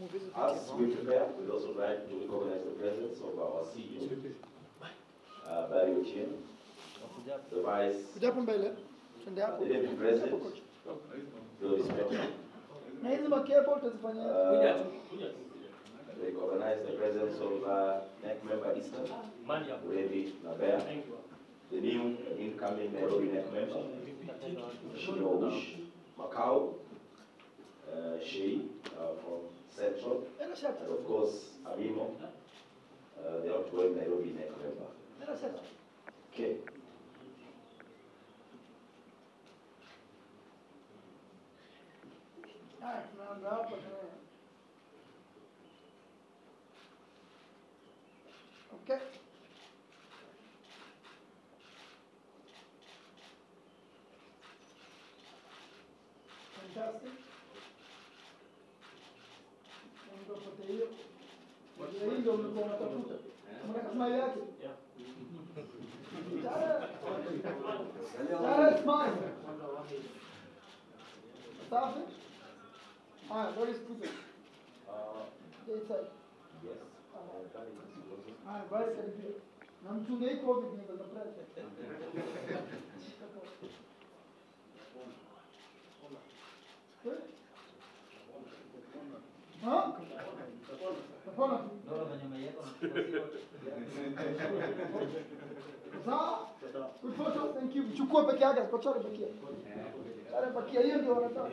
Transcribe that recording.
move it. As we prepare, we'd also like to recognize the presence of our CEO, uh, Barry Otieno, the vice, Kuja hapo mbele. Twende hapo. the deputy president, Doris Petro. Na hizi. Uh, recognize the presence of uh, NEC member Eastern, Levi Nabea, the new incoming Nairobi NEC member, Nerasat. And of course, Arimo, uh, eh, the outgoing Nairobi neck member. Nerasat. Okay. Okay. Fantastic. Kwa hiyo ndio ulikuwa unatafuta. Unataka smile yake? Tara. Tara smile. Safi? Haya, very stupid. Yes, sir. Yes. Haya, basi karibia. Na mchunge hii COVID ni za pressure. Eh? Ha? Tapona tu. Sawa? Good photo, thank you. Chukua peke yake, kochore peke yake. Chore peke hiyo ndio wanataka.